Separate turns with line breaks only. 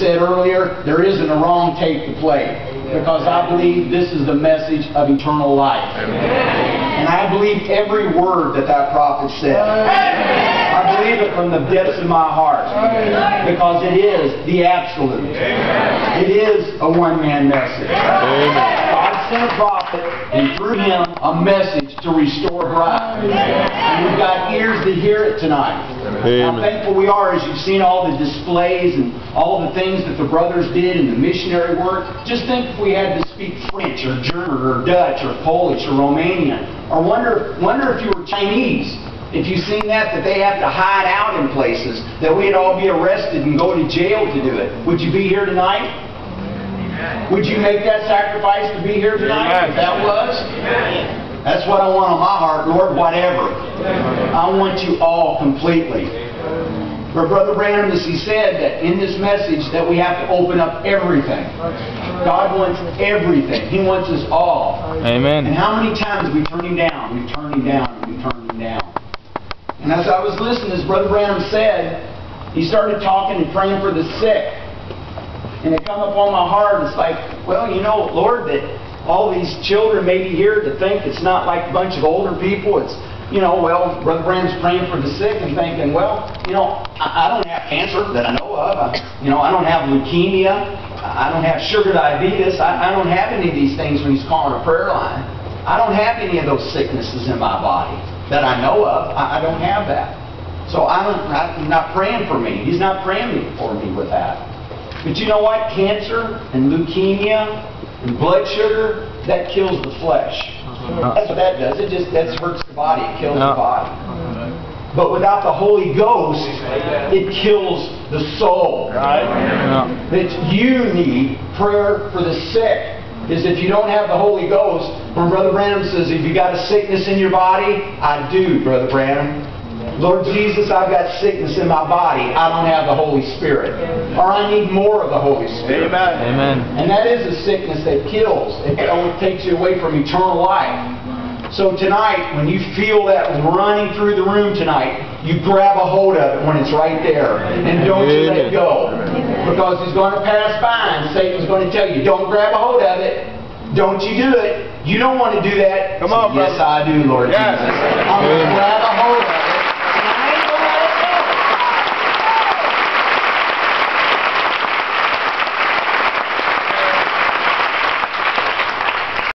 said earlier, there isn't a wrong tape to play. Because I believe this is the message of eternal life. And I believe every word that that prophet said. I believe it from the depths of my heart. Because it is the absolute. It is a one-man message. Sent a prophet and through him a message to restore bride. And we've got ears to hear it tonight. How thankful we are as you've seen all the displays and all the things that the brothers did and the missionary work. Just think if we had to speak French or German or Dutch or Polish or Romanian. Or wonder, wonder if you were Chinese. If you've seen that, that they have to hide out in places, that we'd all be arrested and go to jail to do it. Would you be here tonight? Would you make that sacrifice to be here tonight if that was? That's what I want on my heart, Lord, whatever. I want you all completely. For Brother Branham, as he said, that in this message that we have to open up everything. God wants everything. He wants us all.
Amen.
And how many times we turn him down, we turn him down, and we turn him down. And as I was listening, as Brother Branham said, he started talking and praying for the sick. And it come upon my heart, it's like, well, you know, Lord, that all these children may be here to think it's not like a bunch of older people. It's, you know, well, Brother Branham's praying for the sick and thinking, well, you know, I, don't have cancer that I know of. I, you know, I don't have leukemia. I don't have sugar diabetes. I, I don't have any of these things when he's calling a prayer line. I don't have any of those sicknesses in my body that I know of. I, I don't have that. So I'm not praying for me. He's not praying for me with that. But you know what? Cancer and leukemia and blood sugar, that kills the flesh. Uh-huh. That's what that does. It just that hurts the body. It kills the body. Uh-huh. But without the Holy Ghost, it kills the soul.
Yeah.
That you need prayer for the sick. Is if you don't have the Holy Ghost, when Brother Branham says, if you got a sickness in your body, I do, Brother Branham. Lord Jesus, I've got sickness in my body. I don't have the Holy Spirit. Or I need more of the Holy Spirit.
Amen. Amen.
And that is a sickness that kills. It only takes you away from eternal life. So tonight, when you feel that running through the room tonight, you grab a hold of it when it's right there. And don't you let it go. Because he's going to pass by and Satan's going to tell you, don't grab a hold of it. Don't you do it. You don't want to do that.
Come on,
Yes. I do, Lord
Yes.
Jesus. I'm going to grab a hold of it.